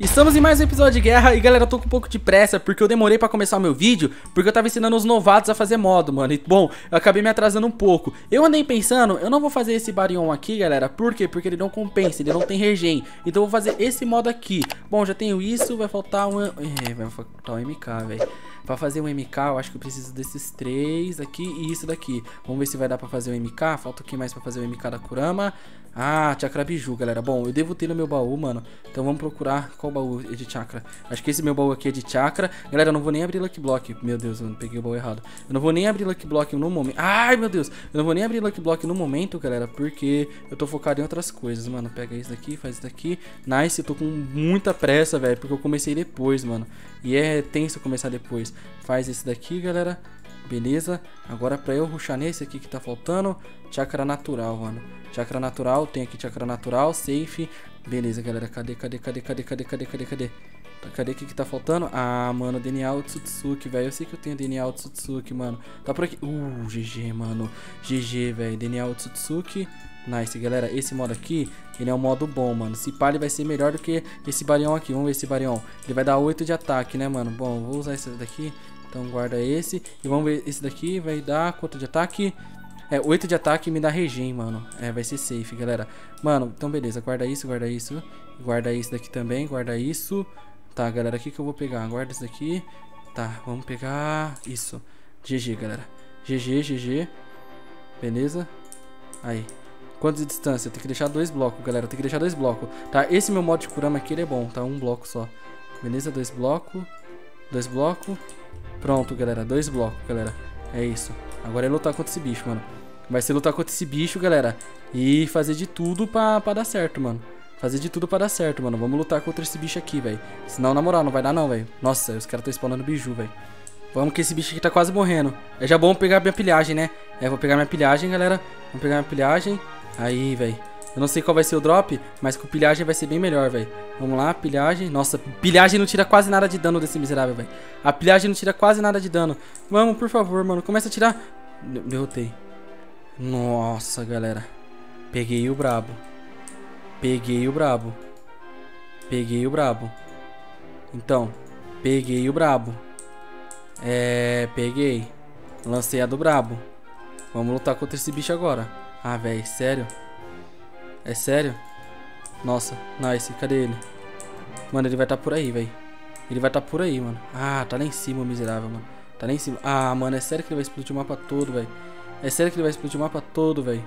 Estamos em mais um episódio de guerra e galera, eu tô com um pouco de pressa porque eu demorei pra começar o meu vídeo porque eu tava ensinando os novatos a fazer modo, mano. E, bom, eu acabei me atrasando um pouco. Eu andei pensando, eu não vou fazer esse Barion aqui, galera, por quê? Porque ele não compensa, ele não tem regen. Então eu vou fazer esse modo aqui. Bom, já tenho isso, vai faltar um... É, vai faltar um MK, velho. Pra fazer um MK, eu acho que eu preciso desses três aqui e isso daqui. Vamos ver se vai dar pra fazer o MK. Falta o que mais pra fazer o MK da Kurama. Ah, chakra biju, galera. Bom, eu devo ter no meu baú, mano. Então vamos procurar qual baú é de chakra. Acho que esse meu baú aqui é de chakra. Galera, eu não vou nem abrir Lucky Block. Meu Deus, eu peguei o baú errado. Eu não vou nem abrir Lucky Block no momento. Ai, meu Deus. Eu não vou nem abrir Lucky Block no momento, galera. Porque eu tô focado em outras coisas, mano. Pega isso daqui, faz isso daqui. Nice, eu tô com muita pressa, velho. Porque eu comecei depois, mano. E é tenso começar depois. Faz esse daqui, galera. Beleza? Agora pra eu ruxar nesse aqui que tá faltando, chakra natural, mano. Chakra natural, tem aqui chakra natural, safe. Beleza, galera. Cadê, cadê, cadê, cadê, cadê, cadê, cadê, cadê? Tá, cadê o que que tá faltando? Ah, mano, DNA Otsutsuki, velho. Eu sei que eu tenho DNA Otsutsuki, mano. Tá por aqui. Uh, GG, mano. GG, velho. DNA Otsutsuki. Nice, galera. Esse modo aqui, ele é um modo bom, mano. Se pá, ele vai ser melhor do que esse Barion aqui. Vamos ver esse Barion. Ele vai dar 8 de ataque, né, mano? Bom, vou usar esse daqui. Então guarda esse. E vamos ver esse daqui vai dar quanto de ataque? É, 8 de ataque me dá regen, mano. É, vai ser safe, galera. Mano, então beleza. Guarda isso, guarda isso. Guarda isso daqui também, guarda isso. Tá, galera, aqui que eu vou pegar. Guarda isso daqui. Tá, vamos pegar isso. GG, galera. GG, GG. Beleza? Aí. Quanto de distância? Tem que deixar dois blocos, galera. Tem que deixar dois blocos. Tá, esse meu modo de Kurama aqui, ele é bom, tá? Um bloco só. Beleza? Dois blocos. Dois blocos. Pronto, galera. Dois blocos, galera. É isso. Agora é lutar contra esse bicho, mano. Vai ser lutar contra esse bicho, galera. E fazer de tudo pra, pra dar certo, mano. Fazer de tudo pra dar certo, mano. Vamos lutar contra esse bicho aqui, velho. Senão, na moral, não vai dar não, velho. Nossa, os caras estão spawnando biju, velho. Vamos que esse bicho aqui tá quase morrendo. É já bom pegar minha pilhagem, né? É, vou pegar minha pilhagem, galera. Vamos pegar minha pilhagem. Aí, velho. Eu não sei qual vai ser o drop, mas com pilhagem vai ser bem melhor, velho. Vamos lá, pilhagem. Nossa, pilhagem não tira quase nada de dano desse miserável, velho. A pilhagem não tira quase nada de dano. Vamos, por favor, mano. Começa a tirar. Derrotei. Nossa, galera. Peguei o brabo. Peguei o brabo. Peguei o brabo. Então, peguei o brabo. É, peguei. Lancei a do brabo. Vamos lutar contra esse bicho agora. Ah, velho, sério? É sério? Nossa, nice, cadê ele? Mano, ele vai estar tá por aí, velho. Ele vai estar tá por aí, mano. Ah, tá lá em cima, miserável, mano. Tá lá em cima. Ah, mano, é sério que ele vai explodir o mapa todo, velho. É sério que ele vai explodir o mapa todo, velho.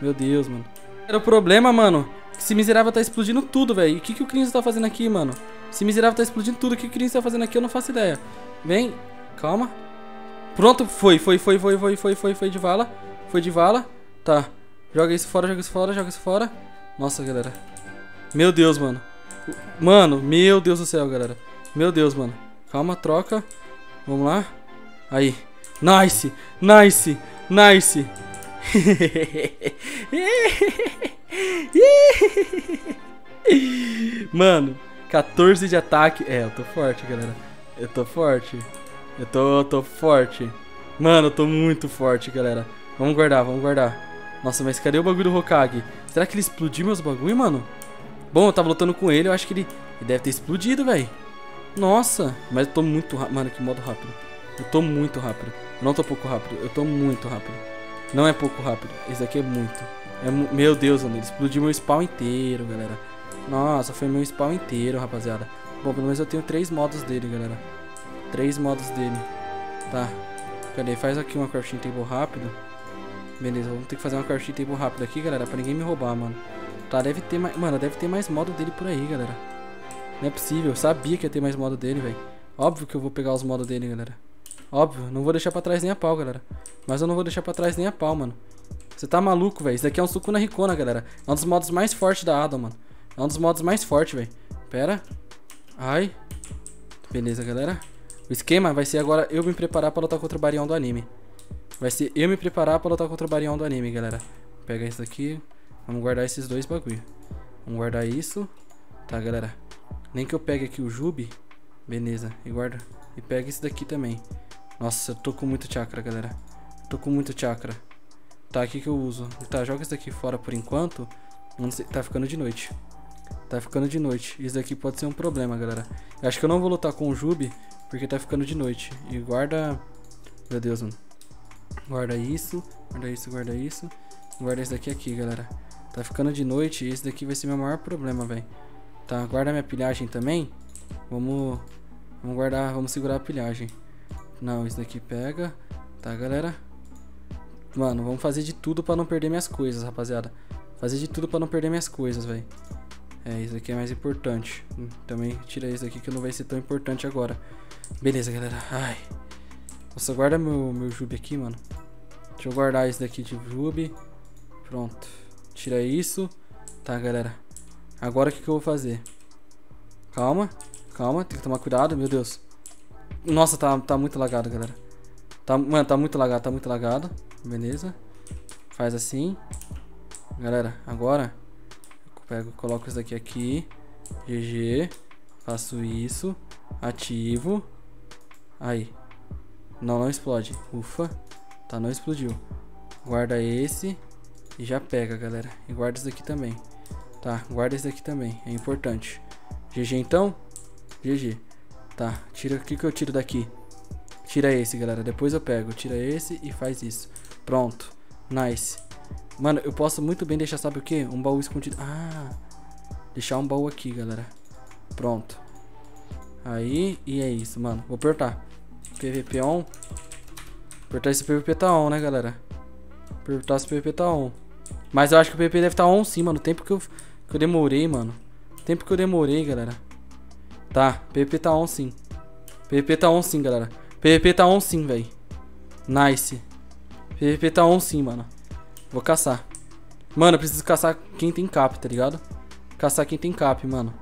Meu Deus, mano. Era o problema, mano. Esse miserável tá explodindo tudo, velho. E o que, que o Crimson tá fazendo aqui, mano? Esse miserável tá explodindo tudo. O que, que o Crimson tá fazendo aqui? Eu não faço ideia. Vem. Calma. Pronto. Foi, foi, foi, foi, foi, foi, foi, foi de vala. Foi de vala. Tá. Joga isso fora, joga isso fora, joga isso fora. Nossa, galera. Meu Deus, mano. Mano, meu Deus do céu, galera. Meu Deus, mano. Calma, troca. Vamos lá. Aí. Nice, nice, nice. Mano, 14 de ataque. É, eu tô forte, galera. Eu tô forte. Eu tô, tô forte. Mano, eu tô muito forte, galera. Vamos guardar, vamos guardar. Nossa, mas cadê o bagulho do Hokage? Será que ele explodiu meus bagulho, mano? Bom, eu tava lutando com ele, eu acho que ele, ele deve ter explodido, velho. Nossa, mas eu tô muito rápido. Mano, que modo rápido. Eu tô muito rápido. Eu não tô pouco rápido, eu tô muito rápido. Não é pouco rápido, esse aqui é muito. É mu meu Deus, mano, ele explodiu meu spawn inteiro, galera. Nossa, foi meu spawn inteiro, rapaziada. Bom, pelo menos eu tenho três modos dele, galera. Três modos dele. Tá. Cadê? Faz aqui uma crafting table rápido. Beleza, vamos ter que fazer uma crafting table rápido aqui, galera, pra ninguém me roubar, mano. Tá, deve ter mais... Mano, deve ter mais modo dele por aí, galera. Não é possível, eu sabia que ia ter mais modo dele, velho. Óbvio que eu vou pegar os modos dele, galera. Óbvio, não vou deixar pra trás nem a pau, galera. Mas eu não vou deixar pra trás nem a pau, mano. Você tá maluco, velho. Isso daqui é um Sukuna Ricona, galera. É um dos modos mais fortes da Adam, mano. É um dos modos mais fortes, velho. Pera. Ai. Beleza, galera. O esquema vai ser agora eu me preparar pra lutar contra o Barião do anime. Vai ser eu me preparar pra lutar contra o Barião do anime, galera. Pega isso aqui. Vamos guardar esses dois bagulho. Vamos guardar isso. Tá, galera. Nem que eu pegue aqui o Jubi. Beleza. E guarda. E pega esse daqui também. Nossa, eu tô com muito chakra, galera. Tô com muito chakra. Tá, aqui que eu uso. Tá, joga isso daqui fora por enquanto. Tá ficando de noite. Tá ficando de noite. Isso daqui pode ser um problema, galera. Eu acho que eu não vou lutar com o Jubi, porque tá ficando de noite. E guarda... Meu Deus, mano. Guarda isso, guarda isso, guarda isso. Guarda esse daqui aqui, galera. Tá ficando de noite e esse daqui vai ser meu maior problema, velho. Tá, guarda minha pilhagem também. Vamos... Vamos guardar, vamos segurar a pilhagem. Não, isso daqui pega. Tá, galera? Mano, vamos fazer de tudo pra não perder minhas coisas, rapaziada. Fazer de tudo pra não perder minhas coisas, velho. É, isso aqui é mais importante. Hum, também tira isso aqui que não vai ser tão importante agora. Beleza, galera. Ai. Nossa, guarda meu, meu jube aqui, mano. Deixa eu guardar isso daqui de jube. Pronto. Tira isso. Tá, galera. Agora o que, que eu vou fazer? Calma. Calma, tem que tomar cuidado, meu Deus. Nossa, tá, tá muito lagado, galera. Tá, mano, tá muito lagado, tá muito lagado. Beleza. Faz assim. Galera, agora pego, coloco isso daqui aqui. GG. Faço isso. Ativo. Aí. Não, não explode. Ufa. Tá, não explodiu. Guarda esse. E já pega, galera. E guarda isso daqui também. Tá, guarda esse daqui também. É importante. GG então? GG. Tá, tira o que que eu tiro daqui? Tira esse, galera. Depois eu pego. Tira esse e faz isso. Pronto. Nice. Mano, eu posso muito bem deixar, sabe o que? Um baú escondido. Ah, deixar um baú aqui, galera. Pronto. Aí, e é isso, mano. Vou apertar. PVP on. Apertar esse PVP tá on, né, galera? Apertar esse PVP tá on. Mas eu acho que o PVP deve tá on sim, mano. Tempo que eu, que eu demorei, mano. Tempo que eu demorei, galera. Tá, PVP tá on sim. PVP tá on sim, galera. PVP tá on sim, velho. Nice. PVP tá on sim, mano. Vou caçar. Mano, eu preciso caçar quem tem cap, tá ligado? Caçar quem tem cap, mano.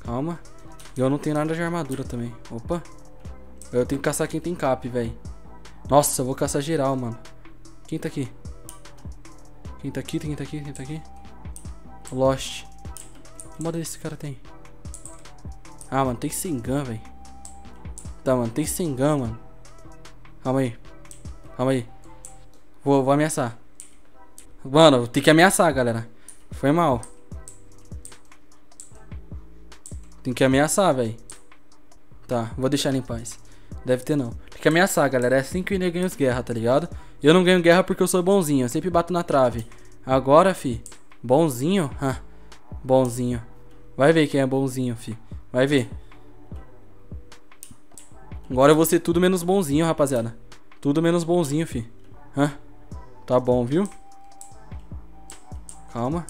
Calma. Eu não tenho nada de armadura também. Opa. Eu tenho que caçar quem tem cap, velho. Nossa, eu vou caçar geral, mano. Quem tá aqui? Quem tá aqui? Quem tá aqui? Quem tá aqui? Lost. Que modo esse cara tem? Ah, mano, tem Sengan, velho. Tá, mano, tem Sengan, mano. Calma aí. Calma aí. Vou, vou ameaçar. Mano, tem que ameaçar, galera. Foi mal. Tem que ameaçar, velho. Tá, vou deixar ele em paz. Deve ter não. Tem que ameaçar, galera. É assim que eu ganho guerra, tá ligado? Eu não ganho guerra porque eu sou bonzinho. Eu sempre bato na trave. Agora, fi. Bonzinho? Ah, bonzinho. Vai ver quem é bonzinho, fi. Vai ver. Agora eu vou ser tudo menos bonzinho, rapaziada. Tudo menos bonzinho, fi. Hã? Tá bom, viu? Calma.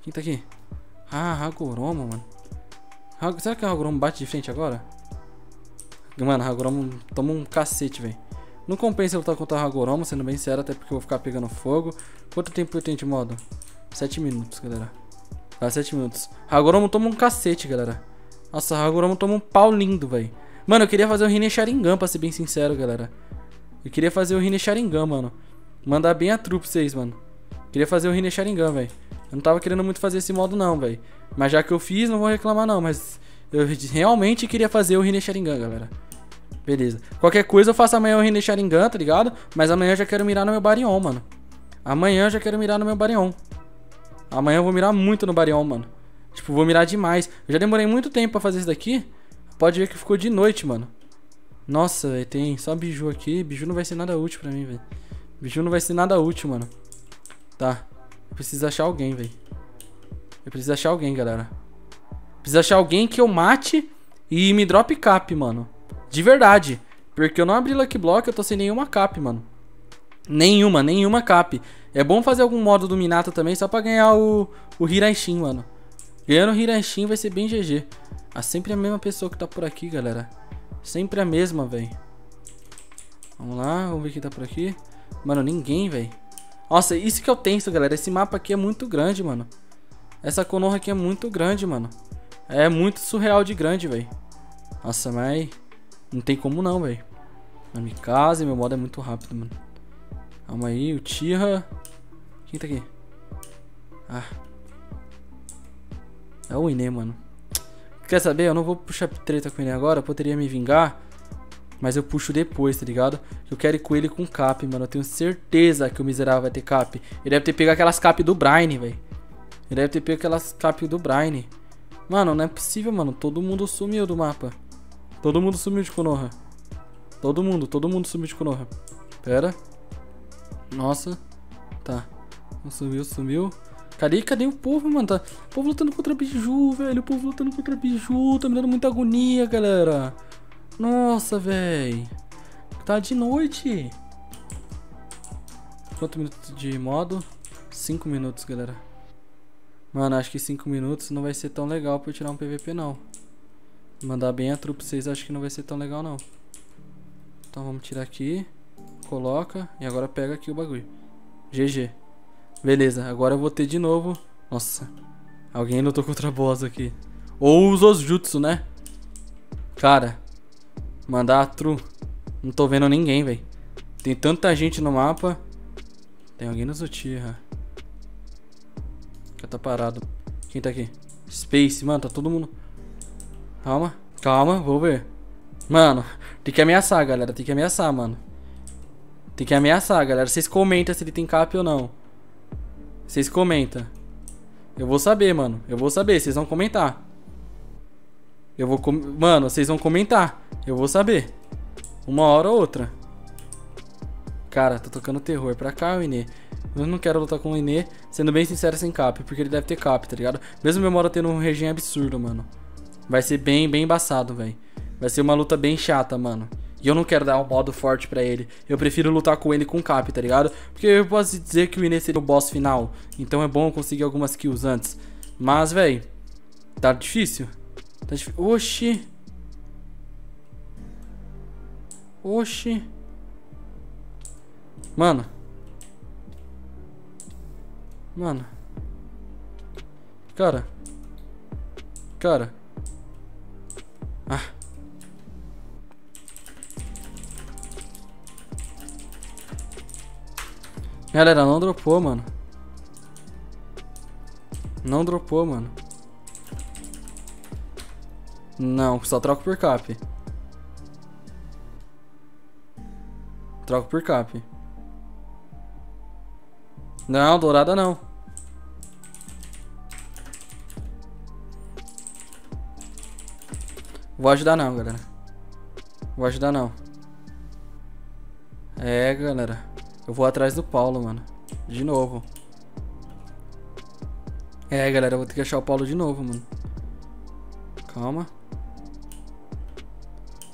Quem tá aqui? Ah, Hagoromo, mano. Será que o Hagoromo bate de frente agora? Mano, Hagoromo toma um cacete, velho. Não compensa lutar contra o Hagoromo, sendo bem sério, até porque eu vou ficar pegando fogo. Quanto tempo eu tenho de modo? 7 minutos, galera. Tá, 7 minutos. Hagoromo toma um cacete, galera. Nossa, Hagoromo toma um pau lindo, velho. Mano, eu queria fazer o Rine Sharingan, pra ser bem sincero, galera. Eu queria fazer o Rine Sharingan, mano. Mandar bem a trupe vocês, mano. Queria fazer o Rine Sharingan, velho. Eu não tava querendo muito fazer esse modo não, velho. Mas já que eu fiz, não vou reclamar não. Mas eu realmente queria fazer o Rine Sharingan, galera. Beleza. Qualquer coisa eu faço amanhã o Rine Sharingan, tá ligado? Mas amanhã eu já quero mirar no meu Barion, mano. Amanhã eu já quero mirar no meu Barion. Amanhã eu vou mirar muito no Barion, mano. Tipo, vou mirar demais. Eu já demorei muito tempo pra fazer isso daqui. Pode ver que ficou de noite, mano. Nossa, velho, tem só biju aqui. Biju não vai ser nada útil pra mim, velho. Biju não vai ser nada útil, mano. Tá. Eu preciso achar alguém, velho. Eu preciso achar alguém, galera. Preciso achar alguém que eu mate e me drop cap, mano. De verdade. Porque eu não abri Lucky Block, eu tô sem nenhuma cap, mano. Nenhuma, nenhuma cap. É bom fazer algum modo do Minato também, só pra ganhar o, o Hiraishin, mano. Ganhando o Hiraishin vai ser bem GG. Ah, sempre a mesma pessoa que tá por aqui, galera. Sempre a mesma, velho. Vamos lá, vamos ver quem tá por aqui. Mano, ninguém, velho. Nossa, isso que eu tenso, galera. Esse mapa aqui é muito grande, mano. Essa Konoha aqui é muito grande, mano. É muito surreal de grande, velho. Nossa, mas... Não tem como não, velho. Na casa, meu modo é muito rápido, mano. Calma aí, o Tira. Quem tá aqui? Ah. É o Ine, mano. Quer saber? Eu não vou puxar treta com ele agora. Eu poderia me vingar. Mas eu puxo depois, tá ligado? Eu quero ir com ele com cap, mano. Eu tenho certeza que o miserável vai ter cap. Ele deve ter pegado aquelas cap do Brian, velho. Ele deve ter pego aquelas cap do Brian. Mano, não é possível, mano. Todo mundo sumiu do mapa. Todo mundo sumiu de Konoha. Todo mundo, todo mundo sumiu de Konoha. Pera. Nossa. Tá. Sumiu, sumiu. Cadê, cadê o povo, mano? Tá, o povo lutando contra Biju, velho. O povo lutando contra Biju. Tá me dando muita agonia, galera. Nossa, velho. Tá de noite. Quanto minutos de modo? 5 minutos, galera. Mano, acho que 5 minutos não vai ser tão legal pra eu tirar um PVP, não. Mandar bem a trupe, vocês acham que não vai ser tão legal, não. Então vamos tirar aqui. Coloca. E agora pega aqui o bagulho. GG. Beleza, agora eu vou ter de novo. Nossa. Alguém lutou contra boss aqui. Ou os Osjutsu, né? Cara. Mandar a tru. Não tô vendo ninguém, velho. Tem tanta gente no mapa. Tem alguém no Zutira. Já tá parado. Quem tá aqui? Space, mano, tá todo mundo. Calma, calma, vou ver. Mano, tem que ameaçar, galera. Tem que ameaçar, mano. Tem que ameaçar, galera. Vocês comentam se ele tem cap ou não. Vocês comentam. Eu vou saber, mano. Eu vou saber. Vocês vão comentar. Eu vou... Com... Mano, vocês vão comentar. Eu vou saber. Uma hora ou outra. Cara, tô tocando terror. Pra cá, Inê. Eu não quero lutar com o Inê, sendo bem sincero, sem cap. Porque ele deve ter cap, tá ligado? Mesmo meu modo tendo um regime absurdo, mano. Vai ser bem, bem embaçado, velho. Vai ser uma luta bem chata, mano. E eu não quero dar um modo forte pra ele. Eu prefiro lutar com ele com cap, tá ligado? Porque eu posso dizer que o Inê seria o boss final. Então é bom conseguir algumas kills antes. Mas, velho. Tá difícil. Tá difícil. Oxi. Oxi. Mano. Mano. Cara. Cara. Ah. Galera, não dropou, mano. Não dropou, mano. Não, só troco por cap. Troco por cap. Não, dourada não. Vou ajudar não, galera. Vou ajudar não. É, galera. Eu vou atrás do Paulo, mano. De novo. É, galera, eu vou ter que achar o Paulo de novo, mano. Calma.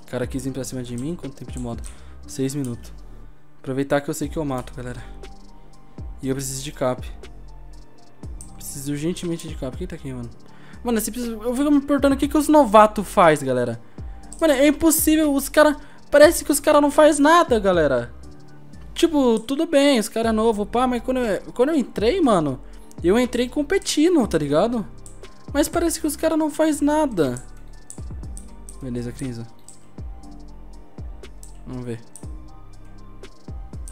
O cara quis vir pra cima de mim. Quanto tempo de modo? Seis minutos. Aproveitar que eu sei que eu mato, galera. E eu preciso de cap. Preciso urgentemente de cap. Quem tá aqui, mano? Mano, eu fico me perguntando o que, que os novatos faz, galera. Mano, é impossível. Os caras... Parece que os caras não faz nada, galera. Tipo, tudo bem, os caras é novo, pá, mas quando eu, quando eu entrei, mano, eu entrei competindo, tá ligado? Mas parece que os caras não faz nada. Beleza, Crinza. Vamos ver.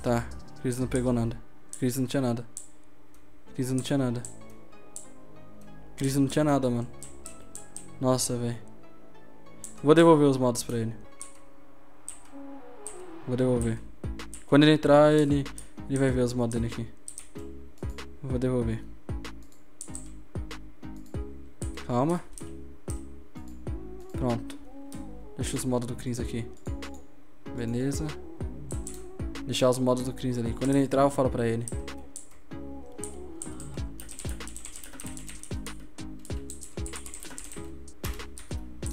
Tá, Cris não pegou nada. Cris não tinha nada. Cris não tinha nada. Cris não tinha nada, mano. Nossa, velho. Vou devolver os modos pra ele. Vou devolver. Quando ele entrar, ele, ele vai ver os modos dele aqui. Vou devolver. Calma. Pronto. Deixa os modos do Cris aqui. Beleza. Deixar os modos do Chris ali. Quando ele entrar, eu falo pra ele.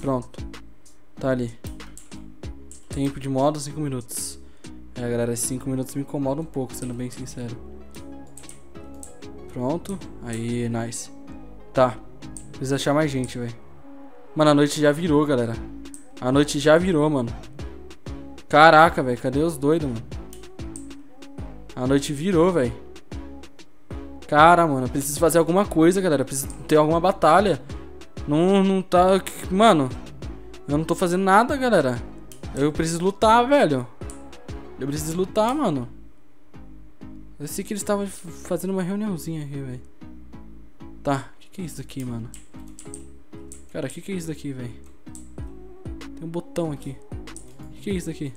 Pronto. Tá ali. Tempo de modo 5 minutos. É, galera, esses 5 minutos me incomodam um pouco, sendo bem sincero. Pronto. Aí, nice. Tá. Precisa achar mais gente, velho. Mano, a noite já virou, galera. A noite já virou, mano. Caraca, velho. Cadê os doidos, mano? A noite virou, velho. Cara, mano, preciso fazer alguma coisa, galera. Preciso ter alguma batalha. Não, não tá... Mano, eu não tô fazendo nada, galera. Eu preciso lutar, velho. Eu preciso lutar, mano. Eu sei que eles estavam fazendo uma reuniãozinha aqui, velho. Tá, o que, que é isso daqui, mano? Cara, o que, que é isso daqui, velho? Tem um botão aqui. O que, que é isso daqui?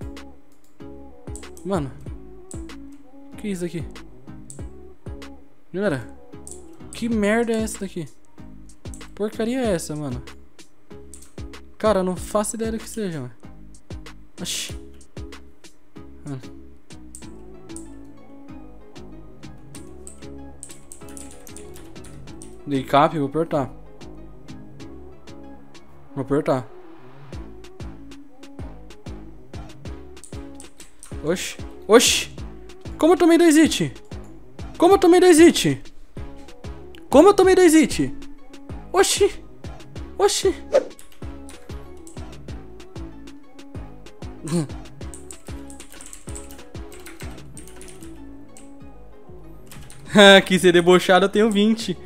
Mano, que é isso aqui? Galera, que merda é essa daqui? Porcaria é essa, mano? Cara, eu não faço ideia do que seja, mano. Oxi. Mano. Dei cap, vou apertar. Vou apertar. Oxi. Oxi. Como eu tomei dois hit? Como eu tomei dois hit? Como eu tomei dois hit? Oxi. Oxi. que ser debochado eu tenho 20.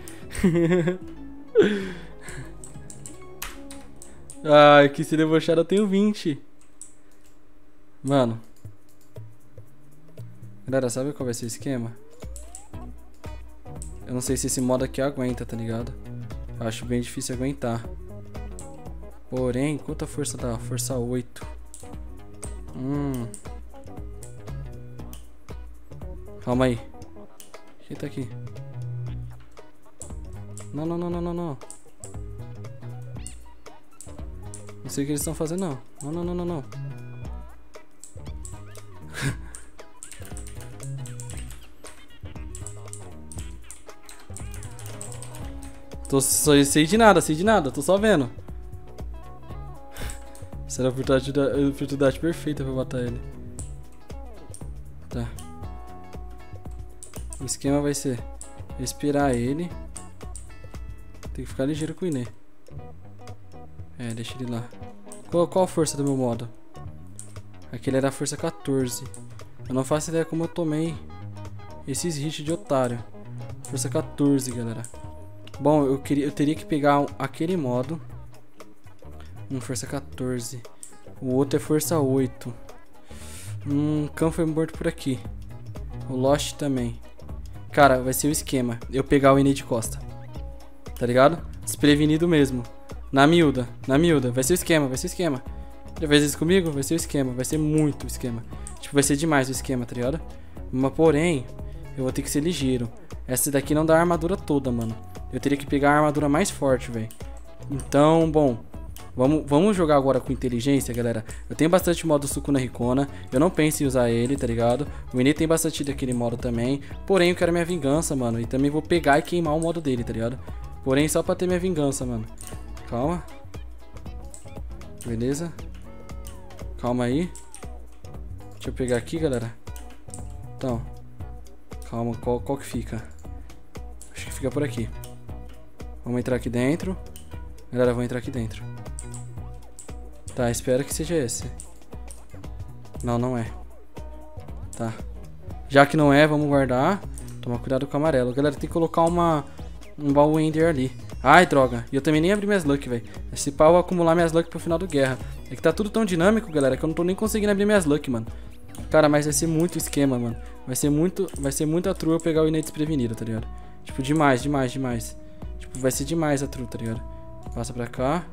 Ai, que ser debochado eu tenho 20. Mano. Galera, sabe qual vai ser o esquema? Eu não sei se esse modo aqui aguenta, tá ligado? Acho bem difícil aguentar. Porém, quanta força dá? Força 8. Hum. Calma aí. Quem tá aqui? Não, não, não, não, não, não. Não sei o que eles estão fazendo, não. Não, não, não, não, não. Tô só sei de nada, sei de nada, tô só vendo. Será a oportunidade, perfeita pra matar ele. Tá. O esquema vai ser respirar ele. Tem que ficar ligeiro com o Inê. É, deixa ele lá. Qual, qual a força do meu modo? Aquele era a força 14. Eu não faço ideia como eu tomei esses hits de otário. Força 14, galera. Bom, eu, queria, eu teria que pegar aquele modo. Um força 14. O outro é força 8. Um Khan foi morto por aqui. O Lost também. Cara, vai ser o esquema. Eu pegar o Inê de costa. Tá ligado? Desprevenido mesmo. Na miúda, na miúda. Vai ser o esquema, vai ser o esquema. Já fez isso comigo? Vai ser o esquema. Vai ser muito o esquema. Tipo, vai ser demais o esquema, tá ligado? Mas porém, eu vou ter que ser ligeiro. Essa daqui não dá a armadura toda, mano. Eu teria que pegar a armadura mais forte, velho. Então, bom. Vamos, vamos jogar agora com inteligência, galera. Eu tenho bastante modo Sukuna Ricona. Eu não penso em usar ele, tá ligado? O Ine tem bastante daquele modo também. Porém, eu quero minha vingança, mano. E também vou pegar e queimar o modo dele, tá ligado? Porém, só pra ter minha vingança, mano. Calma. Beleza. Calma aí. Deixa eu pegar aqui, galera. Então. Calma, qual, qual que fica? Acho que fica por aqui. Vamos entrar aqui dentro. Galera, vou entrar aqui dentro. Tá, espero que seja esse. Não, não é. Tá. Já que não é, vamos guardar. Tomar cuidado com o amarelo. Galera, tem que colocar uma um baú Ender ali. Ai, droga. E eu também nem abri minhas luck, velho. Esse pau eu acumular minhas luck pro final do guerra. É que tá tudo tão dinâmico, galera, que eu não tô nem conseguindo abrir minhas luck, mano. Cara, mas vai ser muito esquema, mano. Vai ser muito, vai ser muita true eu pegar o Inê desprevenido, tá ligado? Tipo, demais, demais, demais. Tipo, vai ser demais a true, tá ligado? Passa pra cá.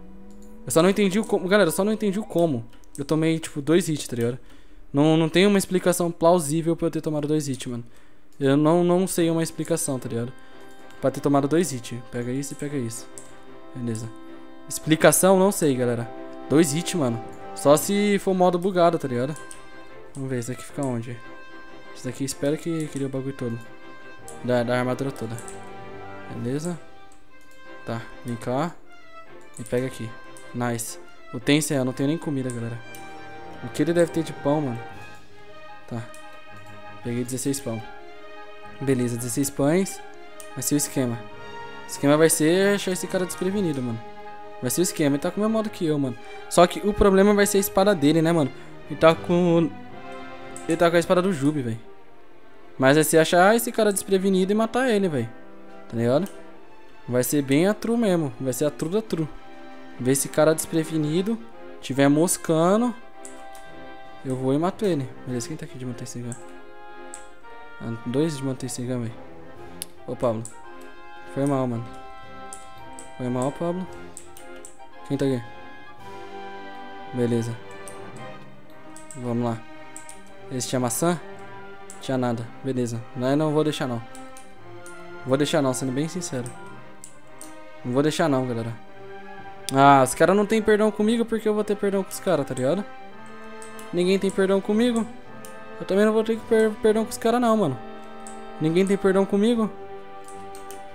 Eu só não entendi o como. Galera, eu só não entendi o como. Eu tomei, tipo, dois hits, tá ligado? Não, não tem uma explicação plausível pra eu ter tomado dois hits, mano. Eu não, não sei uma explicação, tá ligado? Pra ter tomado dois hits. Pega isso e pega isso. Beleza. Explicação, não sei, galera. Dois hits, mano. Só se for modo bugado, tá ligado? Vamos ver, esse daqui fica onde? Esse daqui espera que queria o bagulho todo. Da, da armadura toda. Beleza. Tá, vem cá. E pega aqui. Nice. O Tensei, eu não tenho nem comida, galera. O que ele deve ter de pão, mano? Tá. Peguei 16 pão. Beleza, 16 pães. Vai ser o esquema. O esquema vai ser achar esse cara desprevenido, mano. Vai ser o esquema. Ele tá com o mesmo modo que eu, mano. Só que o problema vai ser a espada dele, né, mano? Ele tá com... Ele tá com a espada do Jube, velho. Mas vai ser achar esse cara desprevenido e matar ele, velho. Tá ligado? Vai ser bem a true mesmo. Vai ser a true da true. Ver esse cara desprevenido. Tiver moscando. Eu vou e mato ele. Beleza, quem tá aqui de manter ah, Dois de manter velho. Ô, Pablo. Foi mal, mano. Foi mal, Pablo. Quem tá aqui? Beleza. Vamos lá. Esse tinha maçã? Tinha nada. Beleza. Não, não vou deixar, não. Vou deixar, não, sendo bem sincero. Não vou deixar não, galera. Ah, os caras não tem perdão comigo porque eu vou ter perdão com os caras, tá ligado? Ninguém tem perdão comigo. Eu também não vou ter que per perdão com os caras não, mano. Ninguém tem perdão comigo.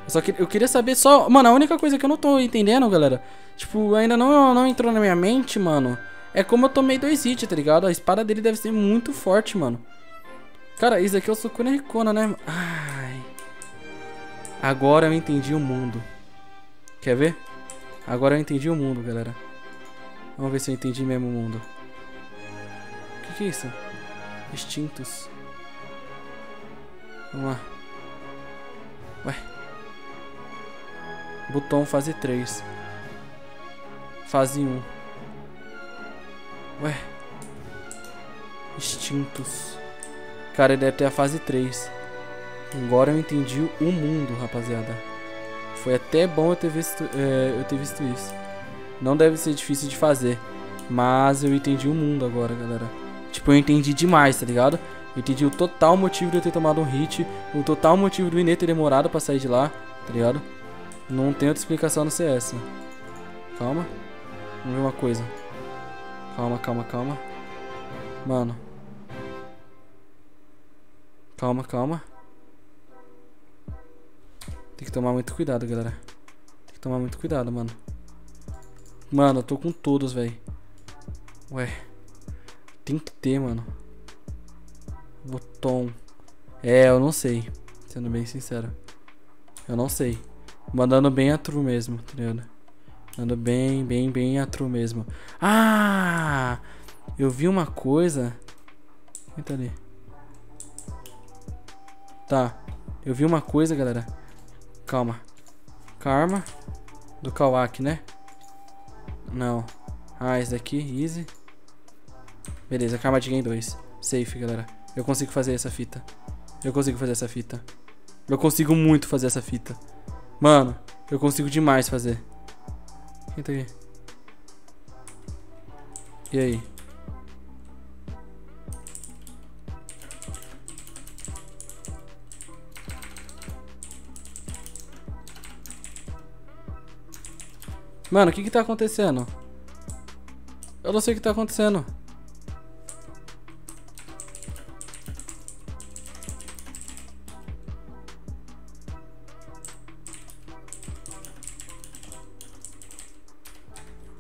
Eu só que eu queria saber só... Mano, a única coisa que eu não tô entendendo, galera... Tipo, ainda não, não entrou na minha mente, mano... É como eu tomei dois hits, tá ligado? A espada dele deve ser muito forte, mano. Cara, isso aqui é o Sukuna Rikona, né? Ai... Agora eu entendi o mundo. Quer ver? Agora eu entendi o mundo, galera. Vamos ver se eu entendi mesmo o mundo. O que, que é isso? Extintos. Vamos lá. Ué. Botão fase 3. Fase 1. Ué. Extintos. Cara, ele deve ter a fase 3. Agora eu entendi o mundo, rapaziada. Foi até bom eu ter visto, é, eu ter visto isso. Não deve ser difícil de fazer. Mas eu entendi o mundo agora, galera. Tipo, eu entendi demais, tá ligado? Eu entendi o total motivo de eu ter tomado um hit. O total motivo do Inê ter demorado pra sair de lá, tá ligado? Não tem outra explicação no CS. Calma. Vamos ver uma coisa. Calma, calma, calma. Mano. Calma, calma. Tem que tomar muito cuidado, galera. Tem que tomar muito cuidado, mano. Mano, eu tô com todos, velho. Ué. Tem que ter, mano. Botão. É, eu não sei. Sendo bem sincero. Eu não sei. Mandando bem a true mesmo, tá ligado? Mandando bem, bem, bem a true mesmo. Ah! Eu vi uma coisa. Quem tá ali? Tá. Eu vi uma coisa, galera. Calma. Karma. Do Kawaki, né? Não. Ah, esse daqui, easy. Beleza, Karma de Game 2. Safe, galera. Eu consigo fazer essa fita. Eu consigo fazer essa fita. Eu consigo muito fazer essa fita. Mano, eu consigo demais fazer. Quem tá aqui? E aí? Mano, o que que tá acontecendo? Eu não sei o que tá acontecendo.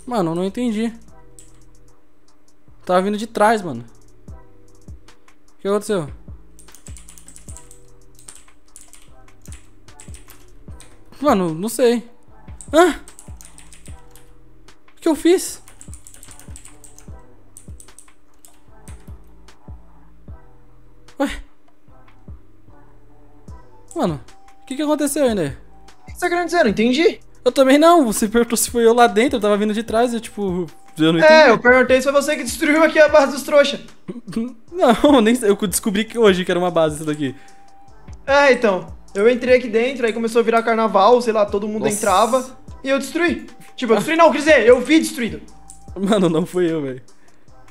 Mano, não entendi. Tava vindo de trás, mano. O que aconteceu? Mano, não sei. Hã? O que eu fiz? Ué? Mano, o que, que aconteceu ainda? O que você tá querendo dizer? Não entendi. Eu também não, você perguntou se foi eu lá dentro, eu tava vindo de trás e tipo, eu não entendi. É, eu perguntei se foi você que destruiu aqui a base dos trouxa. Não, nem eu descobri que hoje que era uma base isso daqui. É, então. Eu entrei aqui dentro, aí começou a virar carnaval, sei lá, todo mundo Nossa. entrava e eu destruí. Tipo, eu destruí não, quer dizer, eu vi destruído. Mano, não fui eu, velho.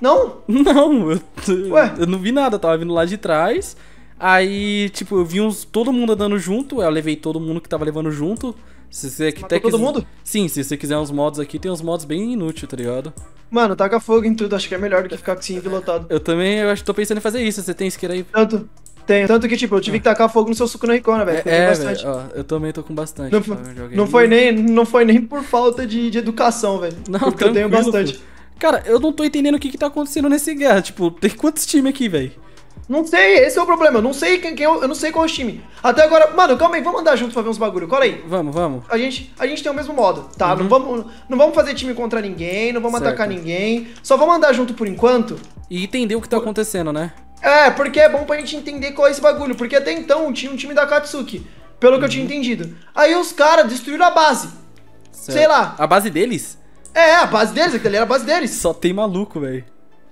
Não? Não, eu, Ué? eu não vi nada, eu tava vindo lá de trás. Aí, tipo, eu vi uns, todo mundo andando junto, eu levei todo mundo que tava levando junto. Se você Matou até todo quiser- mundo? Sim, se você quiser uns mods aqui, tem uns mods bem inúteis, tá ligado? Mano, taca fogo em tudo, acho que é melhor do que ficar com esse invi lotado. Eu também, eu acho que tô pensando em fazer isso. Você tem isqueiro aí? Tanto, tenho. Tanto que, tipo, eu tive que tacar fogo no seu suco na Ricona, velho. É, bastante. velho, ó, eu também tô com bastante. Não, tá? não, foi nem, não foi nem por falta de, de educação, velho. Não, porque eu tenho bastante. pô. Cara, eu não tô entendendo o que que tá acontecendo nesse guerra. Tipo, tem quantos times aqui, velho? Não sei, esse é o problema. Eu não sei quem, quem eu, eu não sei qual é o time. Até agora, mano, calma aí, vamos andar junto pra ver uns bagulho. Cola aí. Vamos, vamos. A gente, a gente tem o mesmo modo, tá? Não, vamos, não vamos fazer time contra ninguém, não vamos Uhum. Certo. atacar ninguém. Só vamos andar junto por enquanto. E entender o que tá acontecendo, né? É, porque é bom pra gente entender qual é esse bagulho. Porque até então tinha um time da Katsuki, pelo que eu tinha Uhum. entendido. Aí os caras destruíram a base. Certo. Sei lá. A base deles? É, a base deles, aquele era a base deles. Só tem maluco, velho.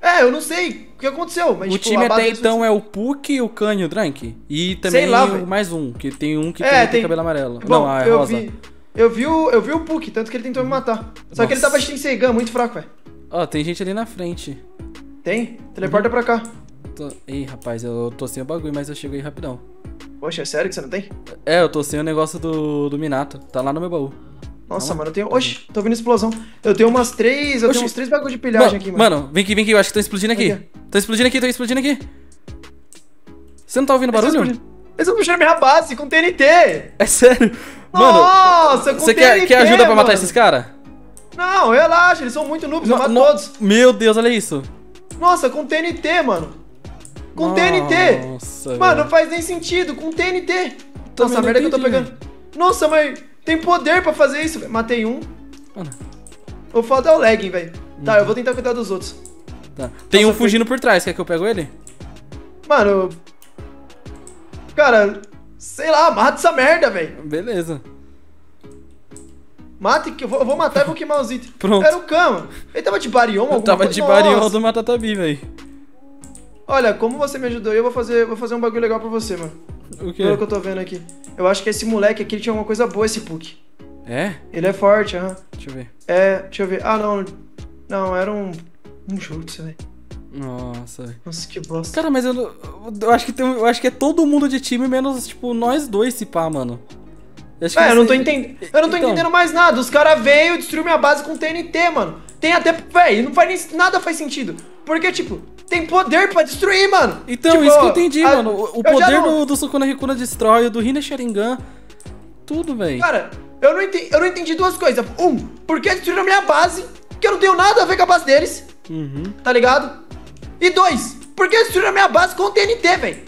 É, eu não sei o que aconteceu, mas O tipo, time até então é o Puck, o Canho e o Drank. E também Sei lá, mais um, que tem um que É, tem, tem- cabelo amarelo. Bom, não, é eu rosa. vi. Eu vi, o, eu vi o Puck, tanto que ele tentou me matar. Só que ele Nossa. tava de Senseigan, muito fraco, velho. Ó, tem gente ali na frente. Tem? Teleporta pra cá. Tô... Ih, rapaz, eu tô sem o bagulho, mas eu chego aí rapidão. Poxa, é sério que você não tem? É, eu tô sem o negócio do, do Minato. Tá lá no meu baú. Nossa, Calma. mano, eu tenho. Oxi, tô ouvindo explosão. Eu tenho umas três. Eu Oxi. tenho uns três bagulho de pilhagem aqui, mano. Mano, vem aqui, vem aqui, eu acho que estão explodindo aqui. Aqui. Estão explodindo aqui, estão explodindo aqui. Você não tá ouvindo barulho? Eles vão puxar minha base com TNT. É sério? Mano, Nossa, com você quer, TNT, quer ajuda pra matar mano. esses caras? Não, relaxa, eles são muito noobs, eu mato todos. Meu Deus, olha isso. Nossa, com TNT, mano. Com Nossa, TNT. Mano, não faz nem sentido, com TNT. Também Nossa, a merda que eu tô pegando. Nossa, mas tem poder pra fazer isso. velho. Matei um. Mano, O foda é o lagging, velho. Tá, eu vou tentar cuidar dos outros. tá. Tem Nossa, um fugindo por trás, quer que eu pego ele? Mano. Cara, sei lá, mata essa merda, velho. Beleza. Mata que eu vou, eu vou matar e vou queimar os itens. Pronto. Era o Cama. Ele tava de Barion, Eu alguma tava coisa? de barion do Matatabi, velho. Olha, como você me ajudou, eu vou fazer, vou fazer um bagulho legal pra você, mano. O quê? Pelo que eu tô vendo aqui. Eu acho que esse moleque aqui ele tinha alguma coisa boa, esse Puck. É? Ele é forte, aham. Deixa eu ver. É, deixa eu ver. Ah, não. Não, era um. Um jutsu, velho. Nossa, velho. Nossa, que bosta. Cara, mas eu, eu acho que tem, eu acho que é todo mundo de time menos tipo nós dois se pá, mano. Eu acho que É, eu não tô entendendo. Eu não tô Então. entendendo mais nada. Os caras veio e destruiu minha base com TNT, mano. Tem até. Véi, não faz nem. Nada faz sentido. Porque, tipo, tem poder pra destruir, mano. Então, Tipo, isso que eu entendi, a- mano. O, o poder não- do, do Sukuna Rikuna Destrói, do Hina Sharingan, tudo, velho. Cara, eu não, entendi, eu não entendi duas coisas. Um, por que destruíram minha base? Que eu não tenho nada a ver com a base deles, Uhum. tá ligado? E dois, por que destruíram minha base com TNT, velho?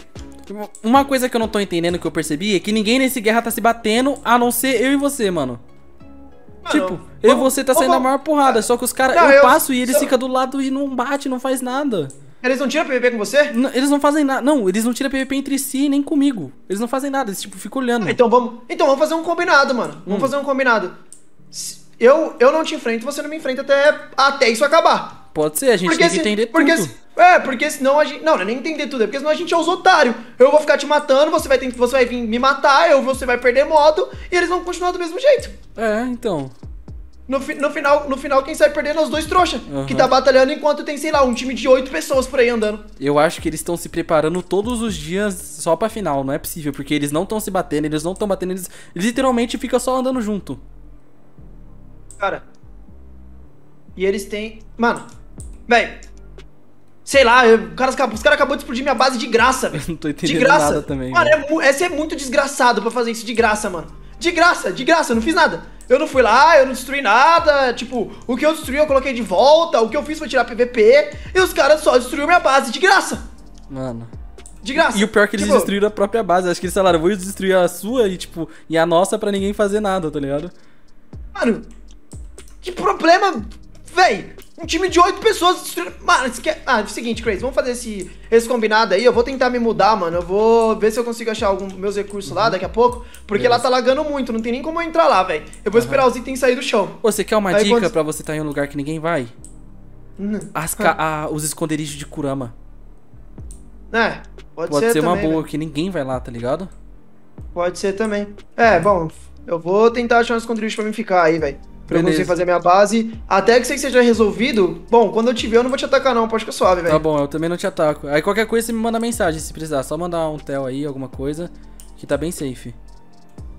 Uma coisa que eu não tô entendendo que eu percebi é que ninguém nesse guerra tá se batendo, a não ser eu e você, mano. tipo, eu e você tá vamos- saindo a maior porrada, só que os caras. Eu, eu- passo e eles só- ficam do lado e não bate, não faz nada. Eles não tiram PVP com você? N- Eles não fazem nada. Não, eles não tiram PVP entre si, nem comigo. Eles não fazem nada, eles tipo ficam olhando. Então vamos, então vamos fazer um combinado, mano. Hum. Vamos fazer um combinado. Eu, eu não te enfrento, você não me enfrenta até, até isso acabar. Pode ser, a gente tem que se- entender porque tudo. se- é, porque senão a gente. Não, não é nem entender tudo, é porque senão a gente é os otários. Eu vou ficar te matando, você vai, ter, você vai vir me matar, eu, você vai perder modo, e eles vão continuar do mesmo jeito. É, então. No, no, final, no final, quem sai perdendo é os dois trouxa. Aham. Que tá batalhando enquanto tem, sei lá, um time de oito pessoas por aí andando. Eu acho que eles estão se preparando todos os dias só pra final, não é possível, porque eles não estão se batendo, eles não estão batendo, eles, eles literalmente ficam só andando junto. Cara. E eles têm. Mano, véi. Sei lá, eu- os caras caras acabou de explodir minha base de graça, velho. Não tô De entendendo graça. nada também. Mano, velho. é, é muito desgraçado pra fazer isso de graça, mano. De graça, de graça, eu não fiz nada. Eu não fui lá, eu não destruí nada. Tipo, o que eu destruí eu coloquei de volta. O que eu fiz foi tirar PVP. E os caras só destruíram minha base de graça. Mano. De graça. E o pior é que eles Tipo, destruíram a própria base. Acho que eles falaram, vou destruir a sua e, tipo, e a nossa pra ninguém fazer nada, tá ligado? Mano, que problema, véi. Um time de oito pessoas destruindo. Mano, isso quer... Ah, é o seguinte, Crazy, vamos fazer esse, esse combinado aí. Eu vou tentar me mudar, mano. Eu vou ver se eu consigo achar alguns meus recursos lá daqui a pouco. Porque Beleza. lá tá lagando muito, não tem nem como eu entrar lá, velho. Eu vou esperar os itens sair do chão. Ô, você quer uma Aí dica quando- pra você estar em um lugar que ninguém vai? Hum, As ca- a- os esconderijos de Kurama. É, pode, Pode ser, ser, uma também, boa, velho. que ninguém vai lá, tá ligado? Pode ser também. É, bom, eu vou tentar achar uns esconderijos pra mim ficar aí, velho. Pra eu Beleza. conseguir fazer minha base. Até que aí seja resolvido. Bom, quando eu te ver, eu não vou te atacar, não. Pode ficar suave, velho. Tá bom, eu também não te ataco. Aí qualquer coisa você me manda mensagem se precisar. Só mandar um tel aí, alguma coisa, que tá bem safe.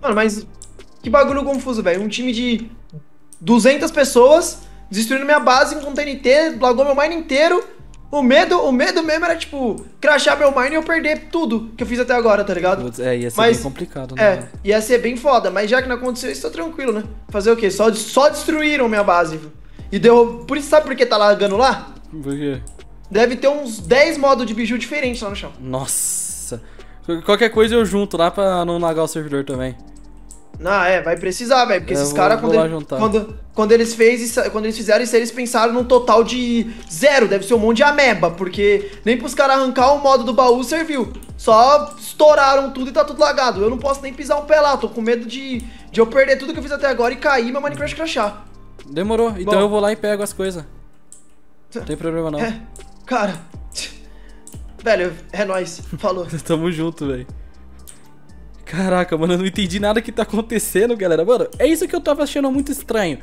Mano, mas que bagulho confuso, velho. Um time de 200 pessoas destruindo minha base com TNT, lagou meu mine inteiro. O medo, o medo mesmo era, tipo, crashar meu mine e eu perder tudo que eu fiz até agora, tá ligado? Putz, É, ia ser Mas- bem complicado, né? É, ia ser bem foda, mas já que não aconteceu isso, tá tranquilo, né? Fazer o quê? Só, só destruíram minha base. E deu. Por isso, sabe por que tá lagando lá? Por quê? Deve ter uns 10 modos de biju diferentes lá no chão. Nossa. Qualquer coisa eu junto lá pra não lagar o servidor também. Ah, é, vai precisar, velho. Porque esses caras, quando, ele- quando, quando eles fez isso- quando eles fizeram isso, eles pensaram num total de zero. Deve ser um monte de ameba, porque nem pros caras arrancar o modo do baú serviu. Só estouraram tudo e tá tudo lagado. Eu não posso nem pisar um pé lá, tô com medo de, de eu perder tudo que eu fiz até agora e cair meu Minecraft crashar. Demorou. Então Bom. eu vou lá e pego as coisas. Não tem problema não. É, cara. Velho, é nóis. Falou. Tamo junto, velho. Caraca, mano, eu não entendi nada que tá acontecendo, galera. Mano, é isso que eu tava achando muito estranho.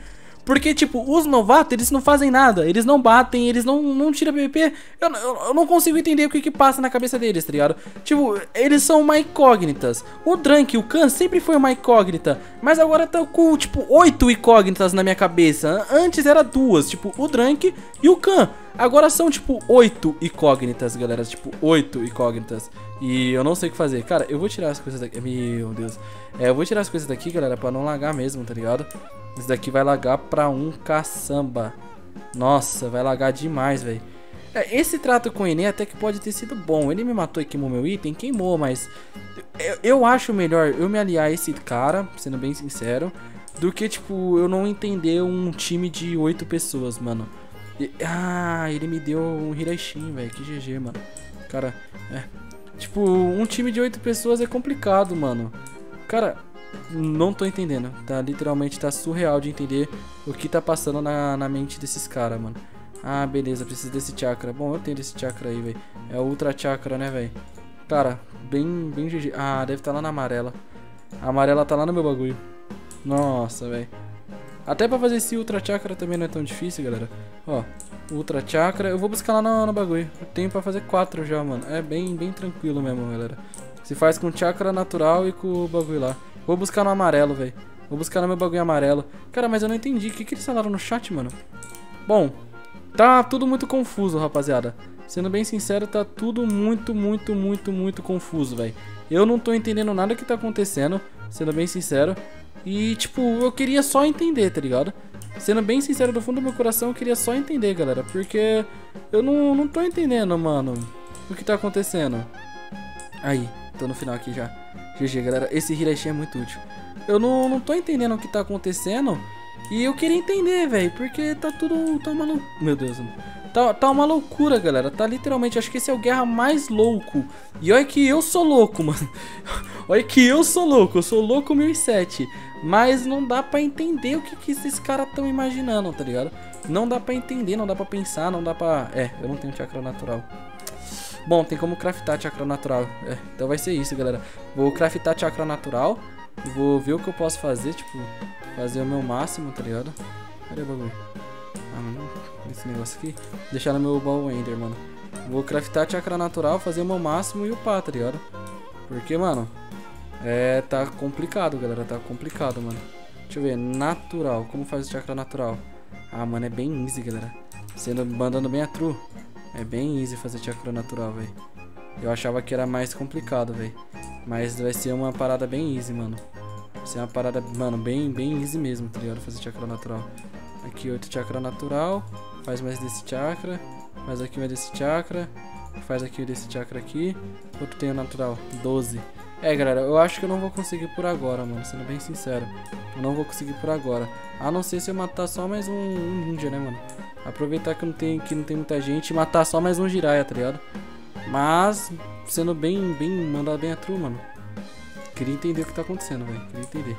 Porque, tipo, os novatos, eles não fazem nada. Eles não batem, eles não, não tiram PVP. Eu, eu, eu não consigo entender o que que passa na cabeça deles, tá ligado? Tipo, eles são uma incógnitas. O Drunk o Khan sempre foi uma incógnita. Mas agora tá com, tipo, oito incógnitas na minha cabeça. Antes era duas, tipo, o Drunk e o Khan. Agora são, tipo, oito incógnitas, galera. Tipo, oito incógnitas. E eu não sei o que fazer. Cara, eu vou tirar as coisas daqui. Meu Deus. É, eu vou tirar as coisas daqui, galera, pra não lagar mesmo, tá ligado? Isso daqui vai lagar pra um caçamba. Nossa, vai lagar demais, velho. É, esse trato com o Enem até que pode ter sido bom. Ele me matou e queimou meu item, queimou, mas... Eu, eu acho melhor eu me aliar a esse cara, sendo bem sincero, do que, tipo, eu não entender um time de oito pessoas, mano. E, ah, ele me deu um Hirashin, velho. Que GG, mano. Cara, é. Tipo, um time de oito pessoas é complicado, mano. Cara, não tô entendendo. Tá, literalmente tá surreal de entender o que tá passando na, na mente desses caras, mano. Ah, beleza, preciso desse chakra. Bom, eu tenho desse chakra aí, velho. É o ultra chakra, né, velho? Cara, bem, bem GG. Ah, deve estar tá lá na amarela. A amarela tá lá no meu bagulho. Nossa, velho. Até pra fazer esse Ultra Chakra também não é tão difícil, galera. Ó, Ultra Chakra. Eu vou buscar lá no, no bagulho. Eu tenho pra fazer quatro já, mano. É bem, bem tranquilo mesmo, galera. Se faz com Chakra natural e com o bagulho lá. Vou buscar no amarelo, velho. Vou buscar no meu bagulho amarelo. Cara, mas eu não entendi. O que, que eles falaram no chat, mano? Bom, tá tudo muito confuso, rapaziada. Sendo bem sincero, tá tudo muito, muito, muito, muito confuso, velho. Eu não tô entendendo nada que tá acontecendo, sendo bem sincero. E, tipo, eu queria só entender, tá ligado? Sendo bem sincero, do fundo do meu coração, eu queria só entender, galera. Porque eu não, não tô entendendo, mano, o que tá acontecendo. Aí, tô no final aqui já. GG, galera. Esse Hirashi é muito útil. Eu não, não tô entendendo o que tá acontecendo. E eu queria entender, velho. Porque tá tudo. Tá maluco. Meu Deus. Tá, tá uma loucura, galera. Tá literalmente. Acho que esse é o guerra mais louco. E olha que eu sou louco, mano. olha que eu sou louco. Eu sou louco 1007. Mas não dá pra entender o que, que esses caras estão imaginando, tá ligado? Não dá pra entender, não dá pra pensar, não dá pra... É, eu não tenho chakra natural. Bom, tem como craftar chakra natural. É, então vai ser isso, galera. Vou craftar chakra natural. Vou ver o que eu posso fazer, tipo, fazer o meu máximo, tá ligado? Cadê o bagulho? Ah, não. Esse negócio aqui. Deixar no meu baú Ender, mano. Vou craftar chakra natural, fazer o meu máximo e upar, tá ligado? Porque, mano, é, tá complicado, galera. Tá complicado, mano. Deixa eu ver. Natural. Como faz o chakra natural? Ah, mano, é bem easy, galera. Sendo mandando bem a true. É bem easy fazer chakra natural, velho. Eu achava que era mais complicado, velho. Mas vai ser uma parada bem easy, mano. Vai ser uma parada, mano, bem, bem easy mesmo, tá ligado? Fazer chakra natural. Aqui, outro chakra natural. Faz mais desse chakra. Faz aqui mais desse chakra. Faz aqui desse chakra aqui. Quanto tem o natural? 12. É, galera, eu acho que eu não vou conseguir por agora, mano. Sendo bem sincero. Eu não vou conseguir por agora. A não ser se eu matar só mais um, um ninja, né, mano? Aproveitar que não, tem, que não tem muita gente e matar só mais um Jiraiya, tá ligado? Mas, sendo bem, bem, mandar bem a true, mano. Queria entender o que tá acontecendo, velho. Queria entender.